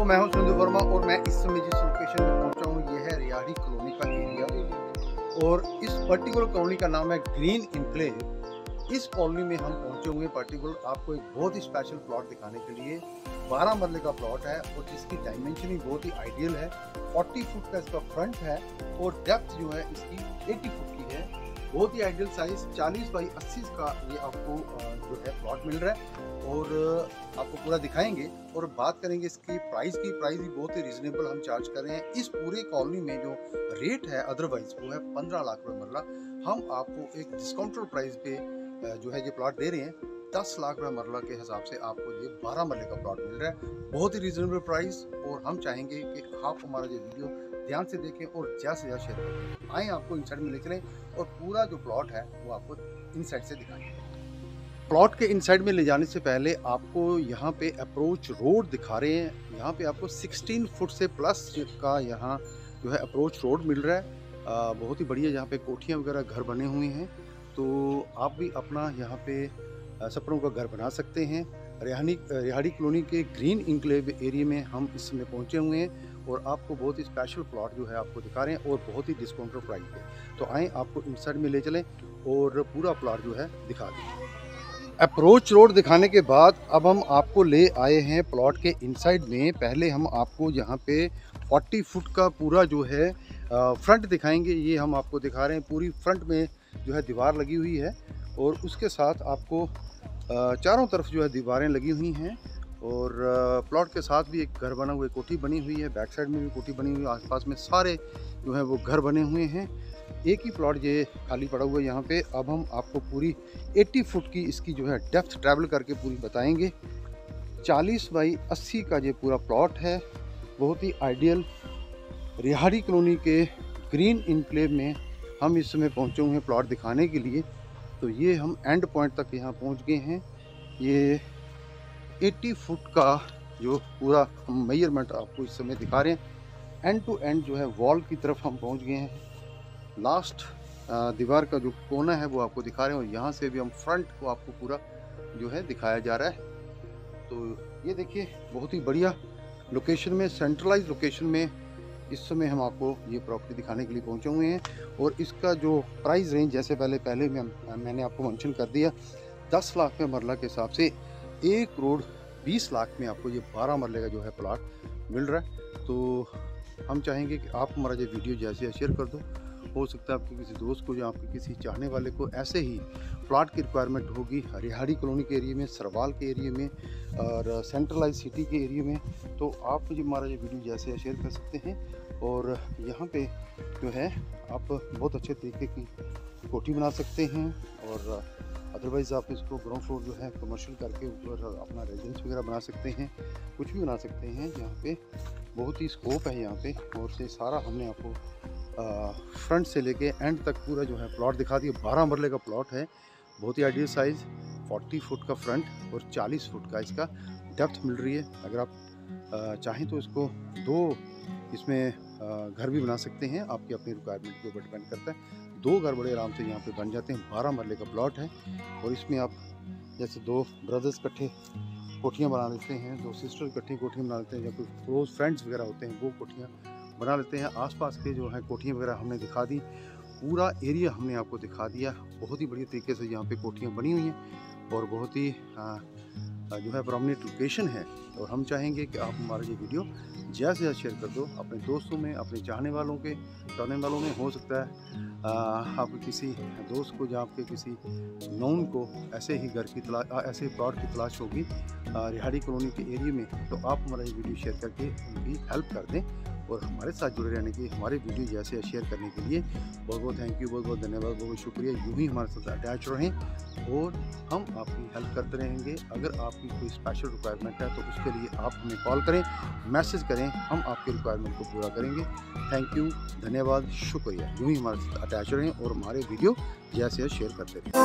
दोस्तों, मैं हूँ सिंधु वर्मा और मैं इस समय जिस लोकेशन में पहुँचा हूँ ये है रियाड़ी कॉलोनी का एरिया और इस पर्टिकुलर कॉलोनी का नाम है ग्रीन इनक्लेव इस कॉलोनी में हम पहुँचे हुए पर्टिकुलर आपको एक बहुत ही स्पेशल प्लॉट दिखाने के लिए। 12 मरले का प्लॉट है और जिसकी डायमेंशनिंग बहुत ही आइडियल है। 40 फुट का इसका फ्रंट है और डेप्थ जो है इसकी 80 फुट की है। बहुत ही आइडियल साइज़ 40 बाई 80 का ये आपको जो है प्लॉट मिल रहा है और आपको पूरा दिखाएँगे और बात करेंगे इसकी प्राइस की। प्राइस भी बहुत ही रिजनेबल हम चार्ज कर रहे हैं। इस पूरे कॉलोनी में जो रेट है अदरवाइज़ वो है पंद्रह लाख रुपए मरला। हम आपको एक डिस्काउंटेड प्राइस पे जो है ये प्लॉट दे रहे हैं। दस लाख रुपये मरला के हिसाब से आपको ये बारह मरले का प्लॉट मिल रहा है। बहुत ही रिजनेबल प्राइस और हम चाहेंगे कि आप हमारा ये वीडियो ध्यान से देखें और ज़्यादा से ज़्यादा शेयर करें आए आपको इन साइड में ले चलें और पूरा जो प्लॉट है वो आपको इन साइड से दिखाएँगे प्लॉट के इनसाइड में ले जाने से पहले आपको यहाँ पे अप्रोच रोड दिखा रहे हैं। यहाँ पे आपको 16 फुट से प्लस का यहाँ जो है अप्रोच रोड मिल रहा है। आ, बहुत ही बढ़िया यहाँ पे कोठियाँ वगैरह घर बने हुए हैं। तो आप भी अपना यहाँ पे सपनों का घर बना सकते हैं। रिहानी रिहाड़ी कॉलोनी के ग्रीन इंक्लेव एरिया में हम इसमें पहुँचे हुए हैं। और आपको बहुत ही स्पेशल प्लॉट जो है आपको दिखा रहे हैं और बहुत ही डिस्काउंटेड प्राइस पे। तो आएँ, आपको इनसाइड में ले चलें और पूरा प्लॉट जो है दिखा दें। अप्रोच रोड दिखाने के बाद अब हम आपको ले आए हैं प्लॉट के इनसाइड में। पहले हम आपको यहाँ पे 40 फुट का पूरा जो है फ्रंट दिखाएँगे। ये हम आपको दिखा रहे हैं, पूरी फ्रंट में जो है दीवार लगी हुई है और उसके साथ आपको चारों तरफ़ जो है दीवारें लगी हुई हैं। और प्लॉट के साथ भी एक घर बना हुआ कोठी बनी हुई है, बैक साइड में भी कोठी बनी हुई है, आसपास में सारे जो है वो घर बने हुए हैं। एक ही प्लॉट ये खाली पड़ा हुआ है यहाँ पे। अब हम आपको पूरी 80 फुट की इसकी जो है डेप्थ ट्रैवल करके पूरी बताएँगे। 40 बाई 80 का ये पूरा प्लॉट है। बहुत ही आइडियल रिहाड़ी कॉलोनी के ग्रीन इनक्लेव में हम इस समय पहुँचे हुए हैं प्लॉट दिखाने के लिए। तो ये हम एंड पॉइंट तक यहाँ पहुँच गए हैं। ये 80 फुट का जो पूरा हम मेज़रमेंट आपको इस समय दिखा रहे हैं। एंड टू एंड जो है वॉल की तरफ़ हम पहुँच गए हैं। लास्ट दीवार का जो कोना है, वो आपको दिखा रहे हैं। और यहाँ से भी हम फ्रंट को आपको पूरा जो है, दिखाया जा रहा है। तो ये देखिए, बहुत ही बढ़िया लोकेशन में सेंट्रलाइज लोकेशन में इस समय हम आपको ये प्रॉपर्टी दिखाने के लिए पहुँचे हुए हैं। और इसका जो प्राइस रेंज जैसे पहले पहले में मैंने आपको मेंशन कर दिया, दस लाख में मरला के हिसाब से एक करोड़ बीस लाख में आपको ये बारह मरले का जो है प्लाट मिल रहा है। तो हम चाहेंगे कि आप हमारा ये वीडियो जैसे शेयर कर दो। हो सकता है आपके किसी दोस्त को या आपके किसी चाहने वाले को ऐसे ही प्लाट की रिक्वायरमेंट होगी रिहाड़ी कॉलोनी के एरिए में सरवाल के एरिए में और सेंट्रलाइज सिटी के एरिए में। तो आप मुझे हमारा ये वीडियो जैसे शेयर कर सकते हैं और यहाँ पे जो है आप बहुत अच्छे तरीके की कोठी बना सकते हैं और अदरवाइज़ आप इसको ग्राउंड फ्लोर जो है कमर्शियल करके ऊपर अपना रेजिडेंस वगैरह बना सकते हैं। कुछ भी बना सकते हैं यहाँ पे बहुत ही स्कोप है यहाँ पे, और से सारा हमने आपको फ्रंट से लेके एंड तक पूरा जो है प्लॉट दिखा दिया। बारह मरले का प्लॉट है, बहुत ही आइडियल साइज़ 40 फुट का फ्रंट और 40 फुट का इसका डेप्थ मिल रही है। अगर आप चाहें तो इसको दो इसमें घर भी बना सकते हैं, आपकी अपनी रिक्वायरमेंट के ऊपर डिपेंड करता है। दो घर बड़े आराम से यहाँ पे बन जाते हैं। बारह मरले का प्लॉट है और इसमें आप जैसे दो ब्रदर्स इकट्ठे कोठियाँ बना लेते हैं, दो सिस्टर इकट्ठी कोठियाँ बना लेते हैं या कोई क्लोज फ्रेंड्स वगैरह होते हैं, वो कोठियाँ बना लेते हैं। आसपास के जो हैं कोठियाँ वगैरह हमने दिखा दी, पूरा एरिया हमने आपको दिखा दिया। बहुत ही बढ़िया तरीके से यहाँ पे कोठियाँ बनी हुई हैं और बहुत ही जो है प्रोमिनेंट लोकेशन है और हम चाहेंगे कि आप हमारा ये वीडियो ज़्यादा से ज़्यादा शेयर कर दो, अपने दोस्तों में, अपने चाहने वालों के, चाहने वालों में हो सकता है। आप किसी दोस्त को, या आपके किसी नोन को ऐसे ही घर की तलाश ऐसे प्लॉट की तलाश होगी रिहाड़ी कॉलोनी के एरिए में तो आप हमारा ये वीडियो शेयर करके उनकी हेल्प कर दें और हमारे साथ जुड़े रहने की, हमारे वीडियो जैसे शेयर करने के लिए बहुत बहुत थैंक यू बहुत बहुत धन्यवाद बहुत बहुत शुक्रिया। यूँ ही हमारे साथ अटैच रहें। और हम आपकी हेल्प करते रहेंगे। अगर आपकी कोई स्पेशल रिक्वायरमेंट है तो उसके लिए आप हमें कॉल करें मैसेज करें, हम आपकी रिक्वायरमेंट को पूरा करेंगे। थैंक यू धन्यवाद, शुक्रिया। यूँ ही हमारे साथ अटैच रहें और हमारे वीडियो जैसे शेयर करते रहें।